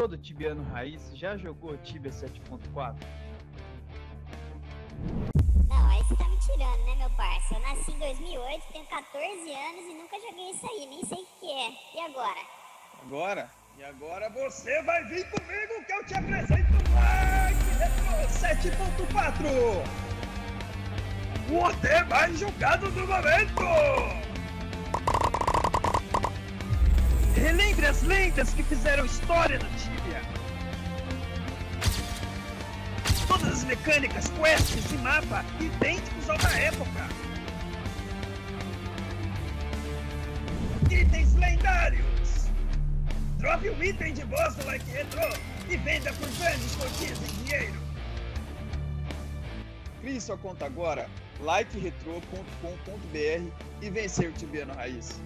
todo tibiano raiz já jogou Tibia 7.4? Não, aí você tá me tirando, né, meu parça? Eu nasci em 2008, tenho 14 anos e nunca joguei isso aí, nem sei o que é. E agora? Agora? E agora você vai vir comigo que eu te apresento Mike Retro 7.4! O OT mais jogado do momento! As lendas que fizeram história na Tibia! Todas as mecânicas, quests e mapa idênticos ao da época! Itens lendários! Drope um item de boss do Like Retro e venda por grandes quantias em dinheiro! Crie sua conta agora, likeretro.com.br e vencer o Tibiano Raiz.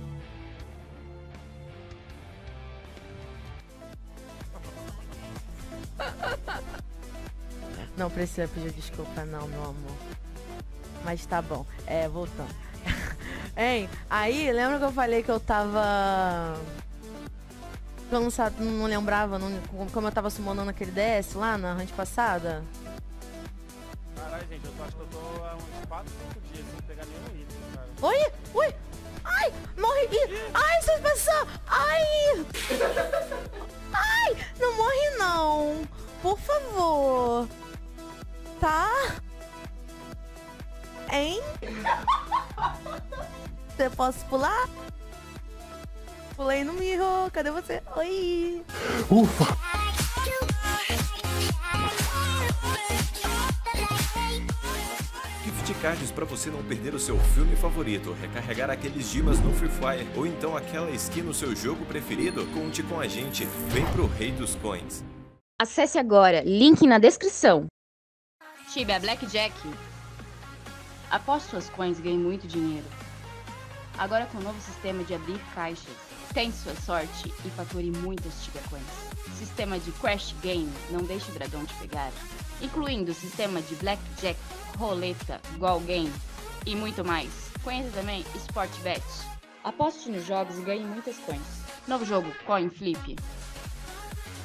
Não precisa pedir desculpa não, meu amor. Mas tá bom. É, voltando. hein? Aí, lembra que eu falei que eu tava. Eu não, sabe, não lembrava não, como eu tava summonando aquele DS lá na hunt passada? Caralho, gente, eu acho que eu tô há uns 4, 5 dias sem pegar nenhum item, cara. Oi! Ui! Ai! Morre! Ai, passaram! Ai! Ai! Não morre não! Por favor! Tá? Hein? Você posso pular? Pulei no mirro, cadê você? Oi! Ufa! Gift cards para você não perder o seu filme favorito, recarregar aqueles dimas no Free Fire ou então aquela skin no seu jogo preferido? Conte com a gente, vem pro Rei dos Coins. Acesse agora, link na descrição. Tibia Blackjack. Após suas coins, ganhe muito dinheiro. Agora com o novo sistema de abrir caixas. Tente sua sorte e fature muitas Tibia Coins. Sistema de Crash Game, não deixe o dragão te pegar. Incluindo o sistema de Blackjack, Roleta, Goal Game e muito mais. Conheça também Sportbet. Aposte nos jogos e ganhe muitas coins. Novo jogo, Coin Flip.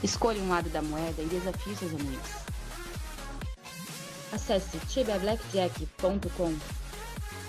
Escolha um lado da moeda e desafie seus amigos. Acesse tibiablackjack.com.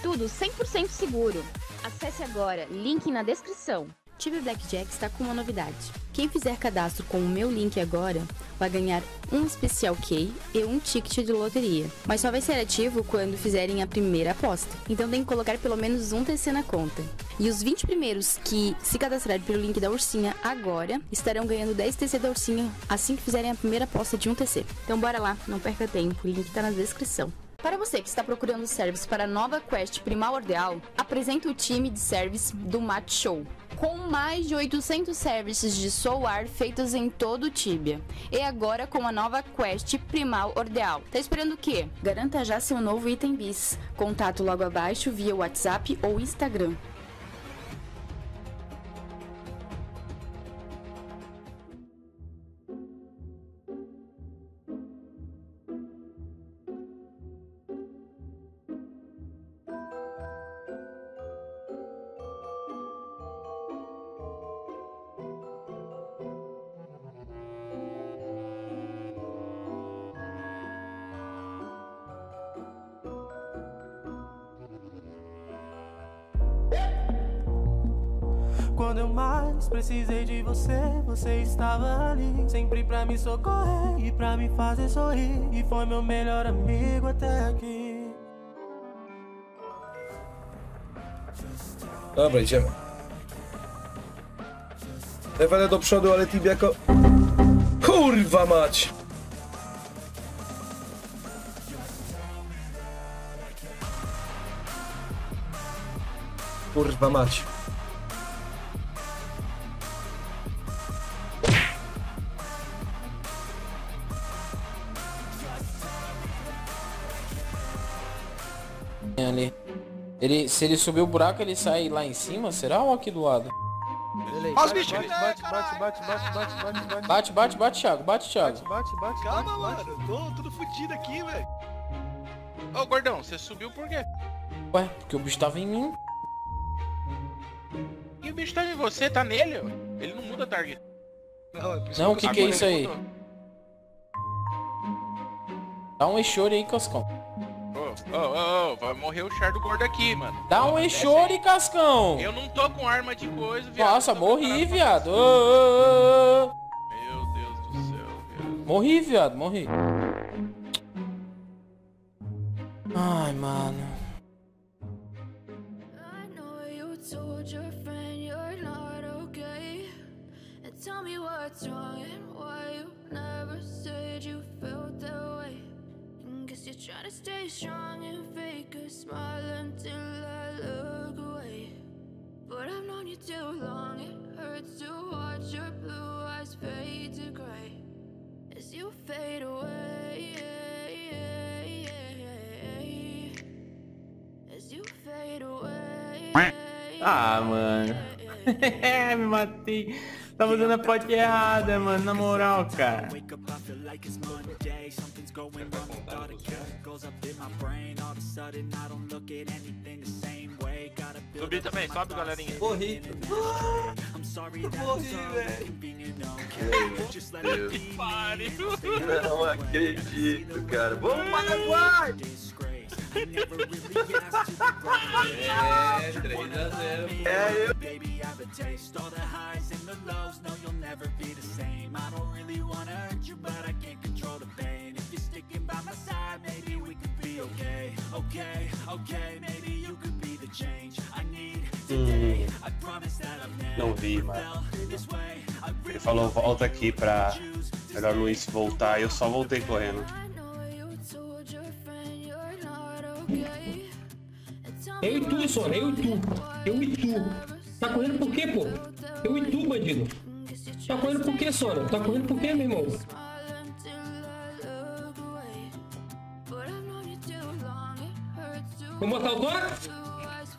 Tudo 100% seguro. Acesse agora, link na descrição. Tibia Blackjack está com uma novidade. Quem fizer cadastro com o meu link agora vai ganhar um especial key e um ticket de loteria. Mas só vai ser ativo quando fizerem a primeira aposta. Então tem que colocar pelo menos um TC na conta. E os 20 primeiros que se cadastrarem pelo link da Ursinha agora estarão ganhando 10 TC da Ursinha assim que fizerem a primeira aposta de um TC. Então bora lá, não perca tempo, o link tá na descrição. Para você que está procurando service para a nova quest primordial, apresento o time de service do Match Show. Com mais de 800 services de Soul feitos em todo o Tibia. E agora com a nova quest Primal Ordeal. Tá esperando o quê? Garanta já seu novo item bis. Contato logo abaixo via WhatsApp ou Instagram. Quando eu mais precisei de você, você estava ali. Sempre pra me socorrer e pra me fazer sorrir. E foi meu melhor amigo até aqui. Dobra, idziemy. Ewelę do przodu, ale Tibi jako... Kurwa mać! Kurwa mać. Ele, se ele subir o buraco, ele sai lá em cima, será ou aqui do lado? Olha os bichos, bate, bate, bate, bate, bate, bate, bate. Bate, bate, bate, Thiago, bate, Thiago. Bate, bate, Calma, mano, tô tudo fudido aqui, velho. Ô, gordão, você subiu por quê? Ué, porque o bicho tava em mim. E o bicho tá em você, tá nele, ó. Ele não muda target. Não, é o que, que é isso aí? mudou. Dá um eixore aí, Cascão. Ô, ô, ô, vai morrer o char do gordo aqui, mano. Dá um eixore, Cascão. Eu não tô com arma de coisa, viado. Nossa, morri, viado. Ô, ô, ô, ô. Meu Deus do céu, viado. Morri, viado, morri. Ai, mano. You told your friend you're not okay. And tell me what's wrong and why you never said you felt that way. And guess you're to stay strong and fake a smile until I look away. But I've known you too long, it hurts to watch your blue eyes fade to gray as you fade away. As you fade away. Ah, mano. Me matei. Tava usando a pote errada, mano. Na moral, cara. Subi também, sobe, galerinha. Morri. Morri, velho. Que pariu. Não acredito, cara. Vamos Paraguai! É, 3x0. É, eu. Baby, I have a taste. All the highs and the Não vi, mano. Ele falou, volta aqui pra melhor Luiz voltar. Eu só voltei correndo. Eu e tu, Sônia, eu e tu. Eu e tu. Tá correndo por quê, pô? Eu e tu, bandido. Tá correndo por quê, Sônia? Tá correndo por quê, meu irmão? Vamos botar o?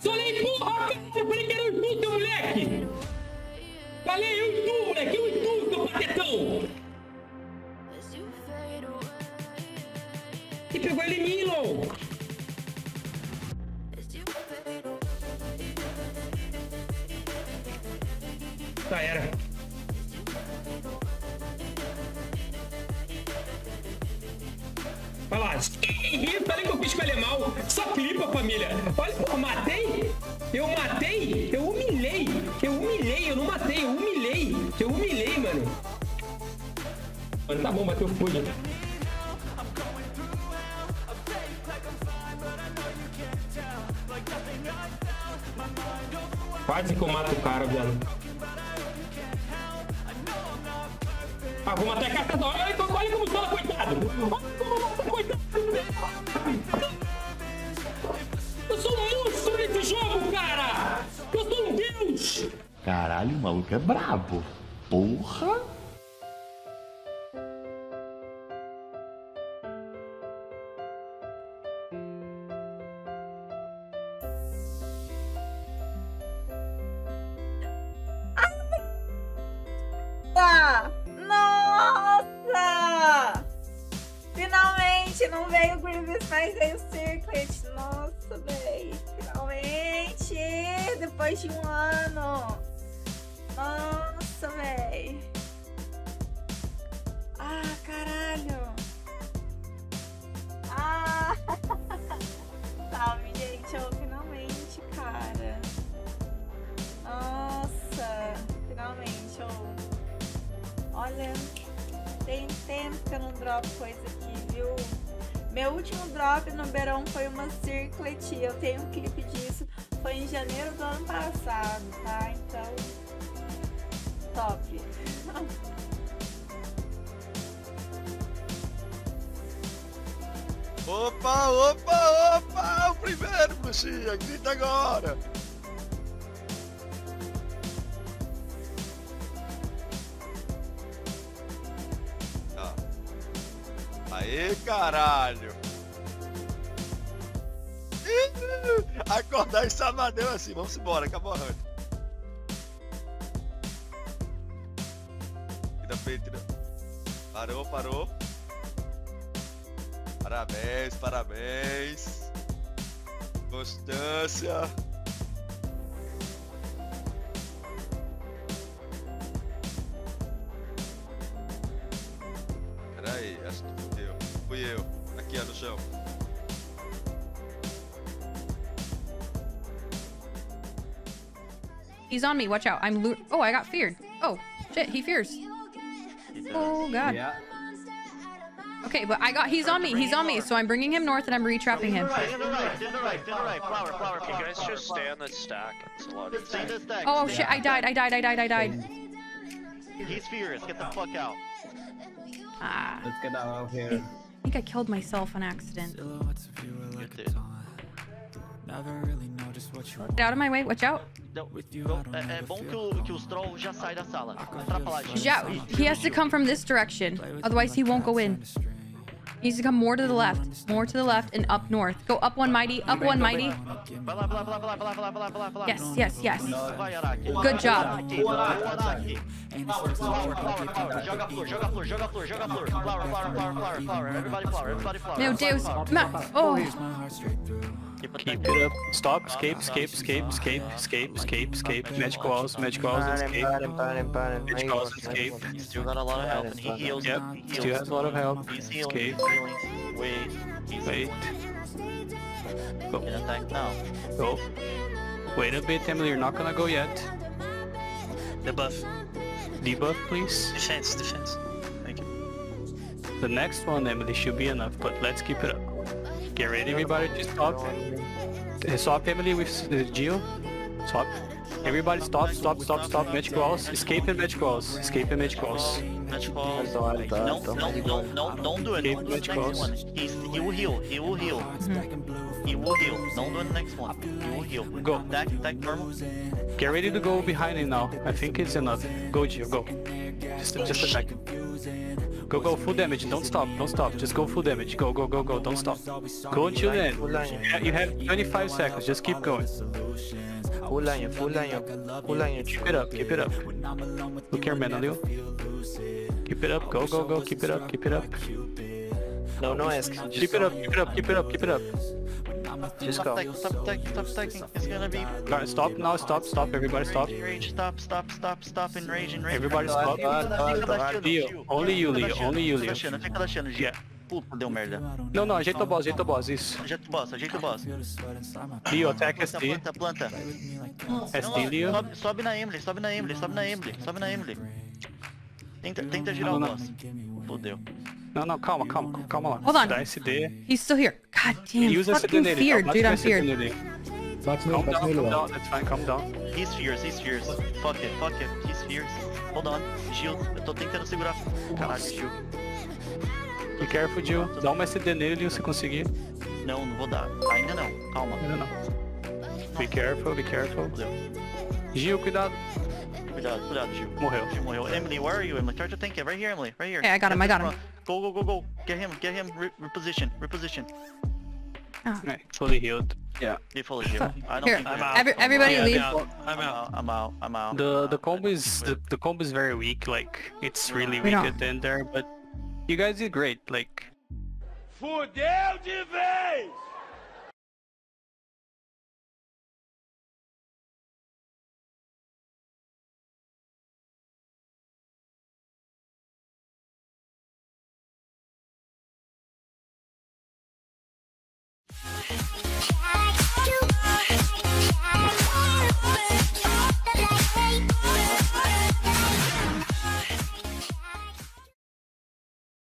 Sônia, porra, cara! Eu falei que era eu tu, seu moleque! Falei eu e tu, moleque! Eu e tu, seu patetão! E pegou ele louco! Já era. Olha lá. Falei que eu fiz com ele mal. Só clipa, família. Olha, eu matei. Eu matei. Eu humilhei. Eu humilhei. Eu não matei. Eu humilhei. Eu humilhei, mano. Mano, tá bom, bateu folha. Quase que eu mato o cara, viado. Ah, vou matar a caçador. Olha, olha como fala, coitado. Olha como mata, coitado. Eu sou um monstro nesse jogo, cara. Caralho, o maluco é brabo. Porra! Nossa! Nossa! Finalmente não veio o Grievous, mas veio o Circlet. Nossa, véi. Finalmente! Depois de um ano. Nossa, véi. Ah, caralho. Ah! Sabe, gente? Eu finalmente, cara. Nossa! Finalmente, eu... Olha, tem tempo que eu não dropo coisa aqui, viu? Meu último drop no Verão foi uma Circlet, eu tenho um clipe disso. Foi em janeiro do ano passado, tá? Então, Opa, opa, opa! O primeiro, bruxinha! Grita agora! Ó. Aê, caralho! Acordar em Samadeu assim, vamos embora, acabou a hunt. Tira tira. Parou, parou. Parabéns, parabéns. Constância. Aí, essa tu fudeu. Fui eu. Aqui, ó, no chão. He's on me. Watch out. I'm lu- Oh, I got feared. Oh, shit. He fears. Oh, God. Okay, but I got. He's on me. He's on me. So I'm bringing him north and I'm retrapping him. Stay to the right, stay to the right, stay to the right. Flower, flower, flower. You guys just stay on the stack. It's a lot Stay the stack. Oh, shit. I died. I died. I died. I died. He's furious. Get the fuck out. Ah. Let's get out of here. I think I killed myself on accident. Get out of my way. Watch out. Não, não, é, é bom que, o, que os trolls já saem da sala. Entra pra lá, gente. Yeah, he has to come from this direction. Otherwise, he won't go in. He needs to come more to the left. More to the left and up north. Go up one mighty. Up one mighty. Vai lá, vai lá, vai lá, vai lá, vai lá, vai lá, vai lá, vai lá. Yes, yes, yes. Vai, Araki. Good job. Araki, Araki. Flower, flower, flower, flower. Joga flor, joga flor, joga flor, joga flor. Flower, flower, flower, flower, flower. Everybody flower, everybody flower. Meu everybody Deus. flower. Ma- oh. Keep it up. Stop. Escape. Escape. Escape. Escape. Escape. Escape. Escape. Magic walls. Magic walls. Escape. Magic walls. Escape. He's still got a lot of health and he heals. Yep. He. Still has a lot of health. He's healing. Escape. Wait. Wait. Go. Now. Go. Wait a bit, Emily. You're not gonna go yet. Debuff. Debuff, please. Defense, defense. Thank you. The next one, Emily, should be enough, but let's keep it up. Get ready, everybody. Just stop. Uh, Swap, Emily, with uh, Geo. Swap. Everybody stop, stop, stop, stop. Magic walls. Escape and magic walls. Escape and magic walls. Magic balls. No, no, no, no, don't do it. Don't do the next one. He's, he will heal. He will heal. He will heal. Don't do the next one. He will heal. Go. Attack, attack normal. Get ready to go behind him now. I think it's enough. Go, Geo, go. Just, just attack. Go, go, full damage. Don't stop, don't stop. Just go full damage. Go, go, go, go. Don't stop. Go until the end. Yeah, You have 25 seconds. Just keep going. Full line, full line, full line. Keep it up, keep it up. Look here, Manolio. Keep it up. Go, go, go. Keep it up, keep it up. No, no ask. Keep it up, keep it up, keep it up, keep it up. Just Stop go. attacking, stop attacking, stop attacking. It's gonna be. Guys, stop now, stop, stop. Everybody stop. Rage, stop, stop, stop, stop, enrage, enrage. Everybody stop. Leo, only you, Leo, only you, Leo. Fica da Xana, Yeah. Puta, deu merda. Não, não, ajeita o boss, ajeita o boss, isso. Ajeita o boss, ajeita o boss. Leo, attack Planta, SD. planta, planta. SD, Leo. Sobe, sobe na Emily, sobe na Emily, sobe na Emily, sobe na Emily. Tenta, tenta girar Não, o boss. Fodeu. Não, não, calma, calma, calma lá. Hold on. Dá SD. He's still here. God damn. SD Fucking nele. feared, Bate dude. I'm feared. nele. Bate Calm nele, bate down, nele, calm down, that's fine, calm down. He's fierce, he's fierce. Fuck it, fuck it, he's fierce. Hold on, Gil, eu tô tentando segurar. Caralho, Gil. Be careful, Jill. Dá uma SD nele, se conseguir. Não, não vou dar. Ainda não, calma. Ainda não. Be careful, be careful. Gil, cuidado. Cuidado, cuidado, Gil. Morreu. Morreu. Emily, where are you, Emily? Try to tank it. Right here, Emily. Right here. Yeah, I got him, I got him. Go, go, go, go. Get him, get him. Re reposition, reposition. Oh. Right, fully healed. Yeah. Be fully healed. I don't Here, think I'm out. every- everybody Yeah, leave. I'm out. I'm out. I'm out. I'm out. The the combo is the, the combo is very weak. Like it's really We weak know. at the end there, but you guys did great. Like Fudeu de vez!